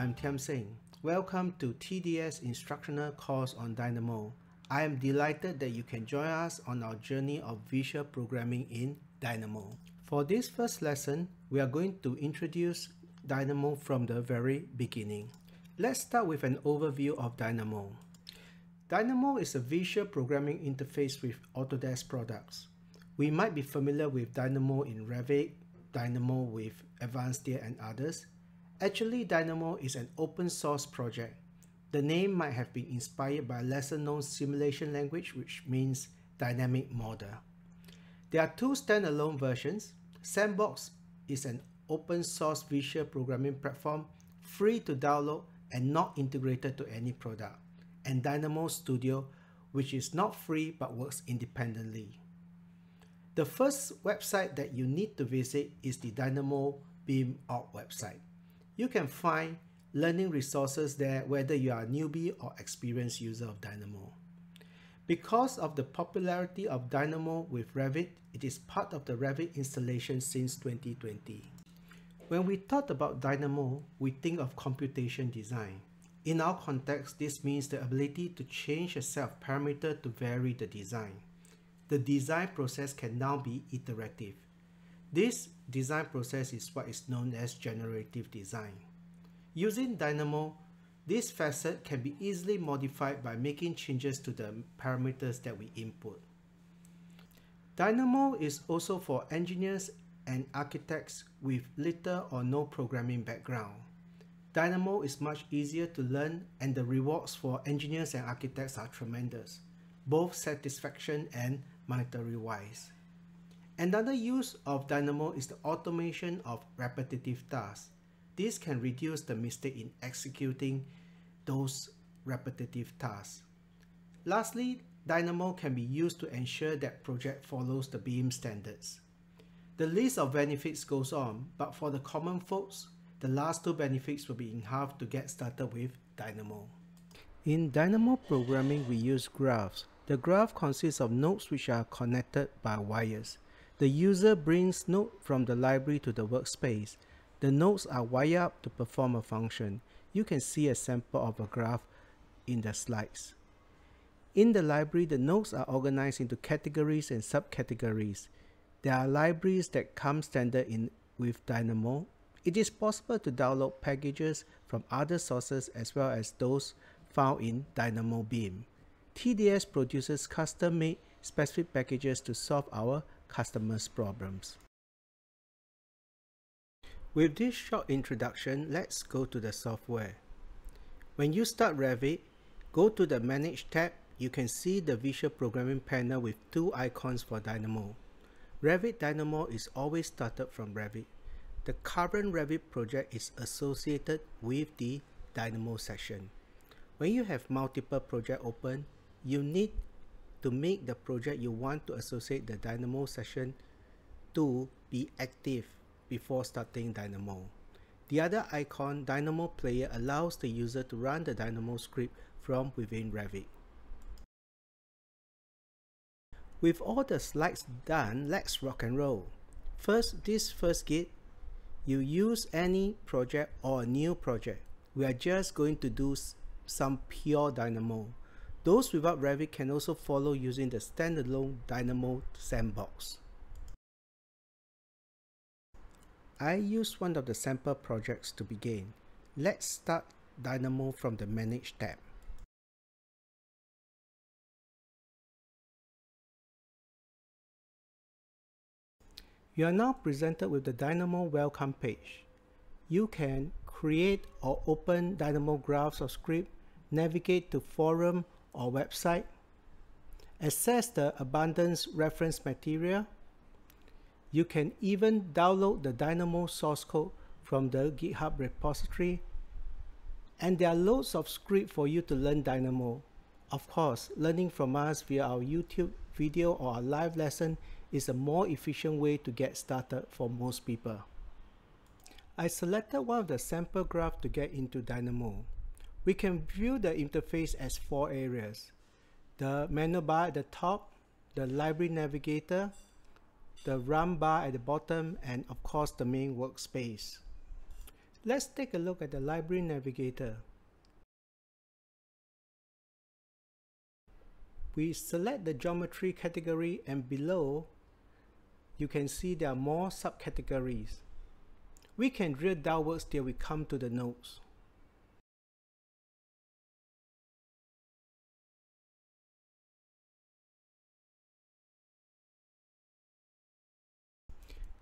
I'm Tiam Singh. Welcome to TDS instructional course on Dynamo. I am delighted that you can join us on our journey of visual programming in Dynamo. For this first lesson, we are going to introduce Dynamo from the very beginning. Let's start with an overview of Dynamo. Dynamo is a visual programming interface with Autodesk products. We might be familiar with Dynamo in Revit, Dynamo with Advanced and others. Actually, Dynamo is an open source project. The name might have been inspired by a lesser known simulation language which means dynamic model. There are two standalone versions. Sandbox is an open source visual programming platform free to download and not integrated to any product and Dynamo Studio, which is not free but works independently. The first website that you need to visit is the Dynamo BIM Org website. You can find learning resources there whether you are a newbie or experienced user of Dynamo. Because of the popularity of Dynamo with Revit, it is part of the Revit installation since 2020. When we thought about Dynamo, we think of computation design. In our context, this means the ability to change a set of parameters to vary the design. The design process can now be iterative. This design process is what is known as generative design. Using Dynamo, this facet can be easily modified by making changes to the parameters that we input. Dynamo is also for engineers and architects with little or no programming background. Dynamo is much easier to learn and the rewards for engineers and architects are tremendous, both satisfaction and monetary wise. Another use of Dynamo is the automation of repetitive tasks. This can reduce the mistake in executing those repetitive tasks. Lastly, Dynamo can be used to ensure that project follows the BIM standards. The list of benefits goes on, but for the common folks, the last two benefits will be in half to get started with Dynamo. In Dynamo programming, we use graphs. The graph consists of nodes which are connected by wires. The user brings node from the library to the workspace. The nodes are wired up to perform a function. You can see a sample of a graph in the slides. In the library, the nodes are organized into categories and subcategories. There are libraries that come standard in with Dynamo it is possible to download packages from other sources as well as those found in Dynamo BIM. TDS produces custom-made specific packages to solve our customers' problems. With this short introduction, let's go to the software. When you start Revit, go to the Manage tab. You can see the Visual Programming panel with two icons for Dynamo. Revit Dynamo is always started from Revit. The current Revit project is associated with the Dynamo section. When you have multiple projects open, you need to make the project you want to associate the Dynamo session to be active before starting Dynamo. The other icon, Dynamo Player, allows the user to run the Dynamo script from within Revit. With all the slides done, let's rock and roll. First, this first gate you use any project or new project. We are just going to do some pure Dynamo. Those without Revit can also follow using the standalone Dynamo sandbox. I use one of the sample projects to begin. Let's start Dynamo from the Manage tab. You are now presented with the Dynamo welcome page. You can create or open Dynamo graphs or script, navigate to forum or website, access the abundance reference material. You can even download the Dynamo source code from the GitHub repository. And there are loads of script for you to learn Dynamo. Of course, learning from us via our YouTube video or a live lesson is a more efficient way to get started for most people. I selected one of the sample graphs to get into Dynamo. We can view the interface as four areas. The menu bar at the top, the library navigator, the run bar at the bottom, and of course the main workspace. Let's take a look at the library navigator. We select the geometry category and below you can see there are more subcategories. We can drill downwards till we come to the nodes.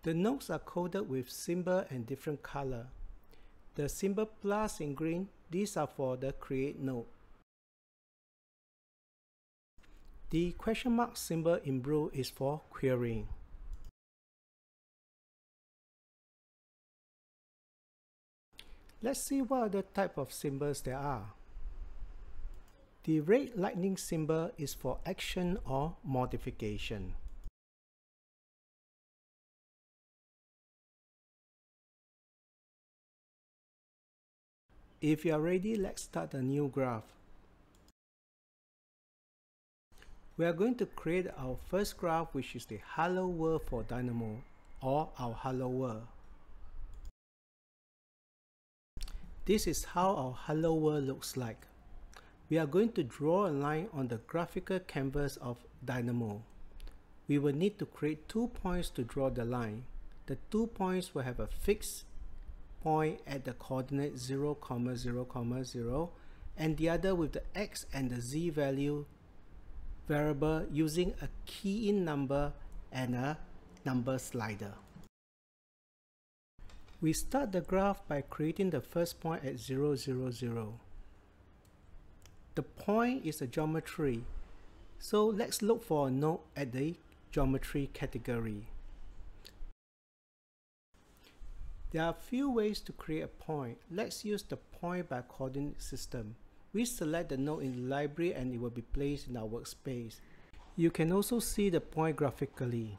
The nodes are coded with symbol and different color. The symbol plus in green, these are for the create node. The question mark symbol in blue is for querying. Let's see what other type of symbols there are. The red lightning symbol is for action or modification. If you are ready, let's start a new graph. We are going to create our first graph which is the Hello World for Dynamo or our Hello World. This is how our Hello World looks like. We are going to draw a line on the graphical canvas of Dynamo. We will need to create two points to draw the line. The two points will have a fixed point at the coordinate 0 comma 0 comma 0 and the other with the x and the z value variable using a key in number and a number slider. We start the graph by creating the first point at 0, 0, 0. The point is a geometry, so let's look for a node at the geometry category. There are a few ways to create a point. Let's use the point by coordinate system. We select the node in the library and it will be placed in our workspace. You can also see the point graphically.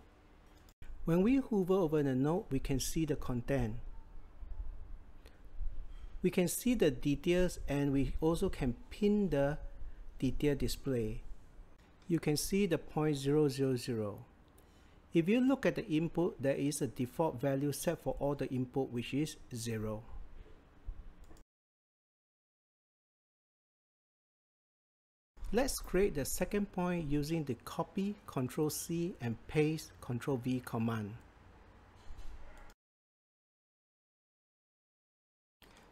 When we hover over the node, we can see the content. We can see the details and we also can pin the detail display. You can see the point 000. If you look at the input, there is a default value set for all the input which is 0. Let's create the second point using the copy, Ctrl C and paste Ctrl V command.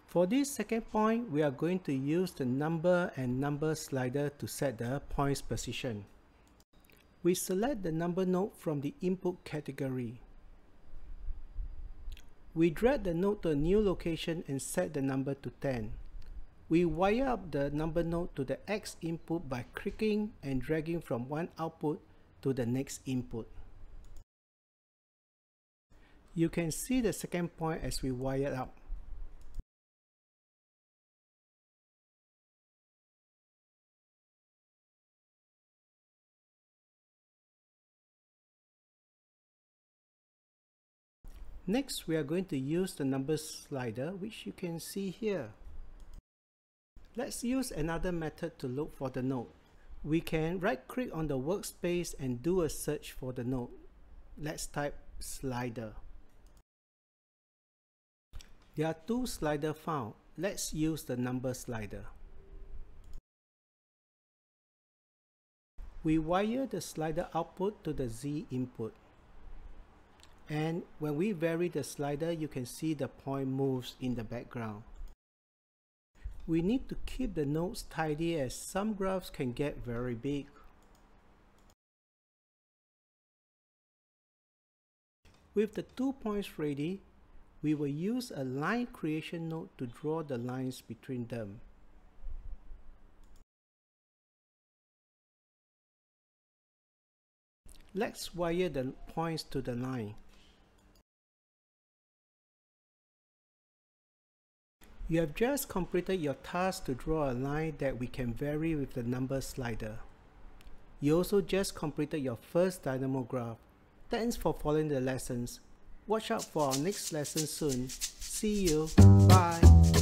For this second point, we are going to use the number and number slider to set the point's position we select the number node from the input category. We drag the node to a new location and set the number to 10. We wire up the number node to the X input by clicking and dragging from one output to the next input. You can see the second point as we wire up. Next, we are going to use the numbers slider, which you can see here. Let's use another method to look for the node. We can right click on the workspace and do a search for the node. Let's type slider. There are two sliders found. Let's use the number slider. We wire the slider output to the Z input and when we vary the slider you can see the point moves in the background. We need to keep the nodes tidy as some graphs can get very big. With the two points ready, we will use a line creation node to draw the lines between them. Let's wire the points to the line. You have just completed your task to draw a line that we can vary with the number slider. You also just completed your first dynamo graph. Thanks for following the lessons. Watch out for our next lesson soon. See you. Bye.